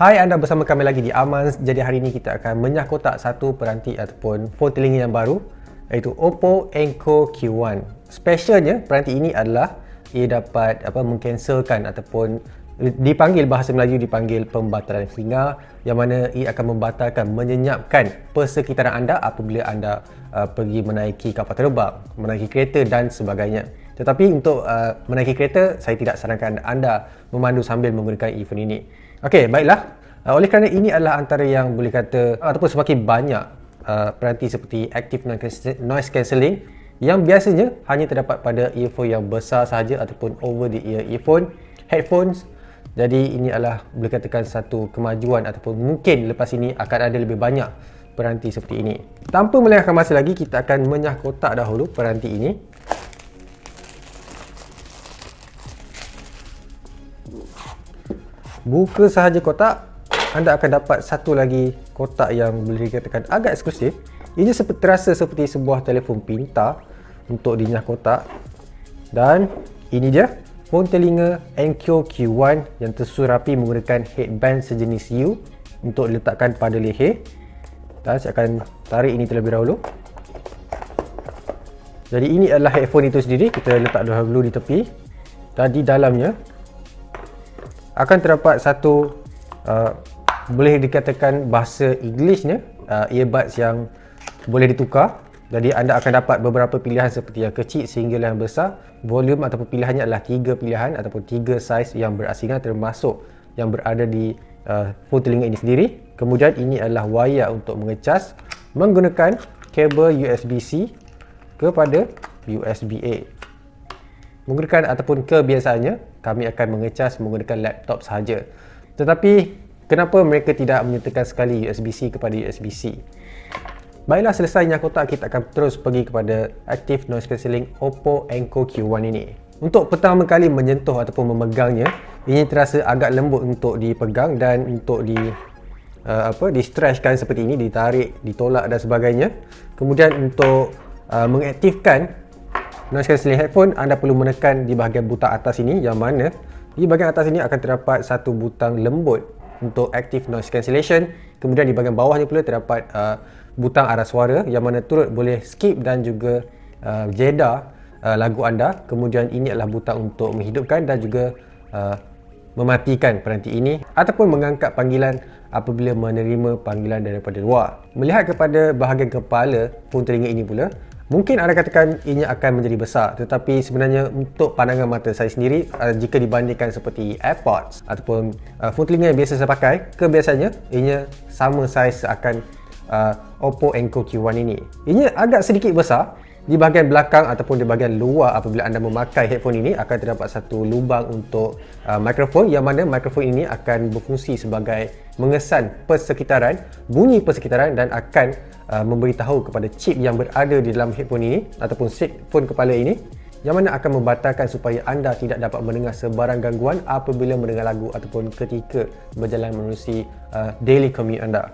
Hai anda bersama kami lagi di Aman. Jadi hari ini kita akan menyah kotak satu peranti ataupun phone telinga yang baru iaitu Oppo Enco Q1. Specialnya peranti ini adalah ia dapat apa mengcancelkan ataupun dipanggil bahasa Melayu dipanggil pembatalan singa yang mana ia akan membatalkan menyenyapkan persekitaran anda apabila anda uh, pergi menaiki kapal terbang, menaiki kereta dan sebagainya. Tetapi untuk uh, menaiki kereta saya tidak sarankan anda memandu sambil menggunakan earphone ini. Okey, baiklah. Uh, oleh kerana ini adalah antara yang boleh kata ataupun semakin banyak uh, peranti seperti active noise cancelling yang biasanya hanya terdapat pada earphone yang besar sahaja ataupun over the ear earphone, headphones. Jadi ini adalah boleh katakan satu kemajuan ataupun mungkin lepas ini akan ada lebih banyak peranti seperti ini. Tanpa melengahkan masa lagi, kita akan menyah kotak dahulu peranti ini. Buka sahaja kotak anda akan dapat satu lagi kotak yang boleh dikatakan agak eksklusif. Ini seperti terasa seperti sebuah telefon pintar untuk dinyah kotak. Dan ini dia phone telinga Enkyo Q1 yang tersusun rapi menggunakan headband sejenis U untuk diletakkan pada leher. Dan saya akan tarik ini terlebih dahulu. Jadi ini adalah headphone itu sendiri kita letak dahulu di tepi. Dan di dalamnya akan terdapat satu uh, boleh dikatakan bahasa Englishnya uh, earbuds yang boleh ditukar. Jadi anda akan dapat beberapa pilihan seperti yang kecil sehingga yang besar volume ataupun pilihannya adalah tiga pilihan ataupun tiga saiz yang berasingan termasuk yang berada di uh, phone telinga ini sendiri. Kemudian ini adalah wayar untuk mengecas menggunakan kabel USB-C kepada USB-A menggunakan ataupun kebiasaannya kami akan mengecas menggunakan laptop sahaja. Tetapi kenapa mereka tidak menyertakan sekali USB-C kepada USB-C? Baiklah selesainya kotak kita akan terus pergi kepada Active Noise Cancelling Oppo Enco Q1 ini. Untuk pertama kali menyentuh ataupun memegangnya, ini terasa agak lembut untuk dipegang dan untuk di uh, apa di stretchkan seperti ini, ditarik, ditolak dan sebagainya. Kemudian untuk uh, mengaktifkan noise cancelling headphone anda perlu menekan di bahagian butang atas ini yang mana di bahagian atas ini akan terdapat satu butang lembut untuk active noise cancellation. Kemudian di bahagian bawahnya pula terdapat uh, butang arah suara yang mana turut boleh skip dan juga uh, jeda uh, lagu anda. Kemudian ini adalah butang untuk menghidupkan dan juga uh, mematikan peranti ini ataupun mengangkat panggilan apabila menerima panggilan daripada luar. Melihat kepada bahagian kepala phone telinga ini pula Mungkin anda katakan ini akan menjadi besar tetapi sebenarnya untuk pandangan mata saya sendiri uh, jika dibandingkan seperti AirPods ataupun uh, phone telinga yang biasa saya pakai kebiasaannya ini sama saiz akan uh, Oppo Enco Q1 ini. Ini agak sedikit besar di bahagian belakang ataupun di bahagian luar apabila anda memakai headphone ini akan terdapat satu lubang untuk uh, mikrofon yang mana mikrofon ini akan berfungsi sebagai mengesan persekitaran bunyi persekitaran dan akan uh, memberitahu kepada chip yang berada di dalam headphone ini ataupun phone kepala ini yang mana akan membatalkan supaya anda tidak dapat mendengar sebarang gangguan apabila mendengar lagu ataupun ketika berjalan menerusi uh, daily commute anda.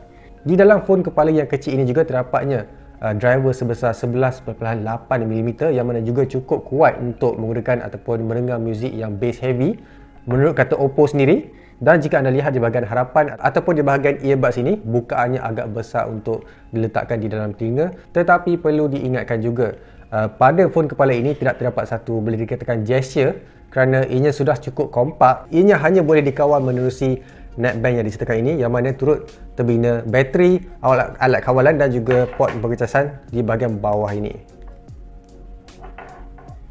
Di dalam phone kepala yang kecil ini juga terdapatnya uh, driver sebesar 11.8mm yang mana juga cukup kuat untuk menggunakan ataupun mendengar muzik yang bass heavy. Menurut kata Oppo sendiri dan jika anda lihat di bahagian harapan ataupun di bahagian earbuds ini bukaannya agak besar untuk diletakkan di dalam telinga. Tetapi perlu diingatkan juga uh, pada phone kepala ini tidak terdapat satu boleh dikatakan gesture kerana ianya sudah cukup kompak. Ianya hanya boleh dikawal menerusi neckband yang disertakan ini yang mana turut terbina bateri, alat, alat kawalan dan juga port pengecasan di bahagian bawah ini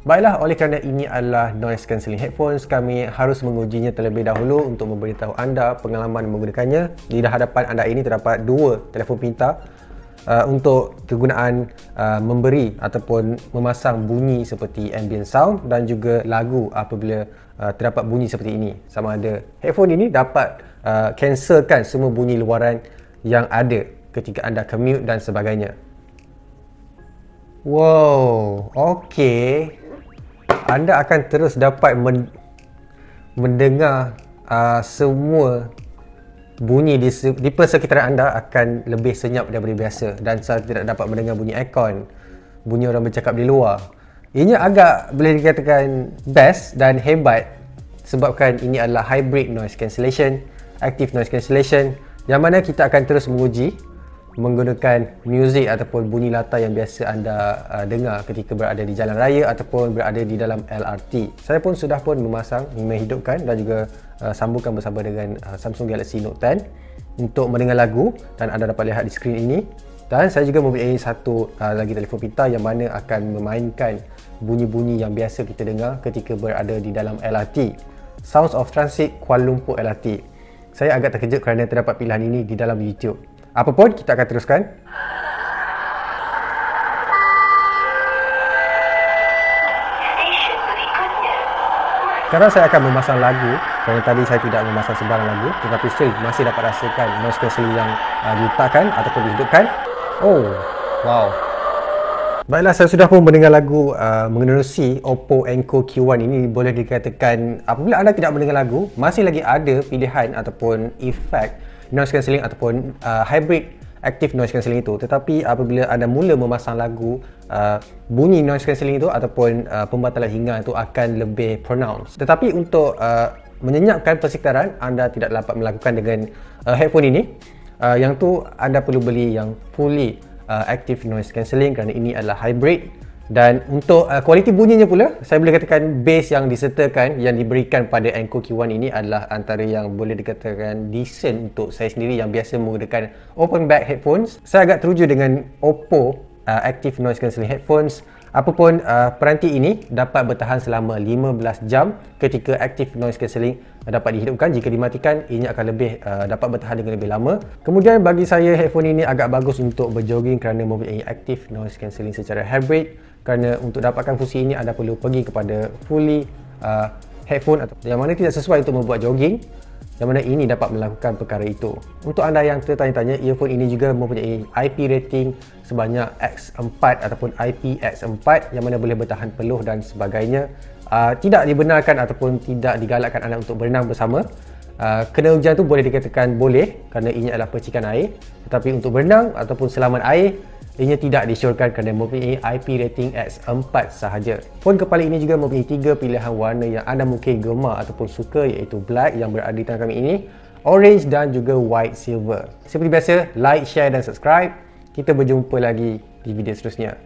Baiklah, oleh kerana ini adalah noise cancelling headphones, kami harus mengujinya terlebih dahulu untuk memberitahu anda pengalaman menggunakannya. Di hadapan anda ini terdapat dua telefon pintar uh, untuk kegunaan uh, memberi ataupun memasang bunyi seperti ambient sound dan juga lagu apabila uh, terdapat bunyi seperti ini. Sama ada headphone ini dapat uh, cancelkan semua bunyi luaran yang ada ketika anda commute dan sebagainya. Wow, okay anda akan terus dapat men- mendengar uh, semua bunyi di, di persekitaran anda akan lebih senyap daripada biasa dan saya tidak dapat mendengar bunyi aircon bunyi orang bercakap di luar. Ini agak boleh dikatakan best dan hebat sebabkan ini adalah hybrid noise cancellation active noise cancellation yang mana kita akan terus menguji menggunakan muzik ataupun bunyi latar yang biasa anda uh, dengar ketika berada di jalan raya ataupun berada di dalam LRT. Saya pun sudah pun memasang, menghidupkan dan juga uh, sambungkan bersama dengan uh, Samsung Galaxy Note 10 untuk mendengar lagu dan anda dapat lihat di skrin ini. Dan saya juga mempunyai satu uh, lagi telefon pintar yang mana akan memainkan bunyi-bunyi yang biasa kita dengar ketika berada di dalam LRT. Sounds of Transit Kuala Lumpur LRT. Saya agak terkejut kerana terdapat pilihan ini di dalam YouTube. Apa pun kita akan teruskan. Sekarang saya akan memasang lagu kerana tadi saya tidak memasang sebarang lagu tetapi still masih dapat rasakan noise cancelling yang uh, diletakkan ataupun dihidupkan. Oh, wow. Baiklah, saya sudah pun mendengar lagu uh, mengenerusi Oppo Enco Q1 ini boleh dikatakan apabila anda tidak mendengar lagu, masih lagi ada pilihan ataupun efek noise cancelling ataupun uh, hybrid active noise cancelling itu. Tetapi apabila anda mula memasang lagu uh, bunyi noise cancelling itu ataupun uh, pembatalan hinga itu akan lebih pronounced. Tetapi untuk uh, menyenyapkan persekitaran anda tidak dapat melakukan dengan uh, headphone ini. Uh, yang tu anda perlu beli yang fully uh, active noise cancelling kerana ini adalah hybrid dan untuk uh, kualiti bunyinya pula saya boleh katakan bass yang disertakan yang diberikan pada Anko Q1 ini adalah antara yang boleh dikatakan decent untuk saya sendiri yang biasa menggunakan open back headphones. Saya agak teruja dengan Oppo uh, active noise cancelling headphones. Apapun uh, peranti ini dapat bertahan selama 15 jam ketika active noise cancelling dapat dihidupkan. Jika dimatikan ini akan lebih uh, dapat bertahan dengan lebih lama. Kemudian bagi saya headphone ini agak bagus untuk berjogging kerana mempunyai active noise cancelling secara hybrid kerana untuk dapatkan fungsi ini anda perlu pergi kepada fully uh, headphone atau yang mana tidak sesuai untuk membuat jogging yang mana ini dapat melakukan perkara itu. Untuk anda yang tertanya-tanya earphone ini juga mempunyai IP rating sebanyak X4 ataupun IPX4 yang mana boleh bertahan peluh dan sebagainya. Uh, tidak dibenarkan ataupun tidak digalakkan anda untuk berenang bersama. Uh, kena hujan tu boleh dikatakan boleh kerana ini adalah percikan air. Tetapi untuk berenang ataupun selamat air Ianya tidak disyorkan kerana mempunyai IP rating X4 sahaja. Phone kepala ini juga mempunyai tiga pilihan warna yang anda mungkin gemar ataupun suka iaitu black yang berada di tangan kami ini, orange dan juga white silver. Seperti biasa, like, share dan subscribe. Kita berjumpa lagi di video seterusnya.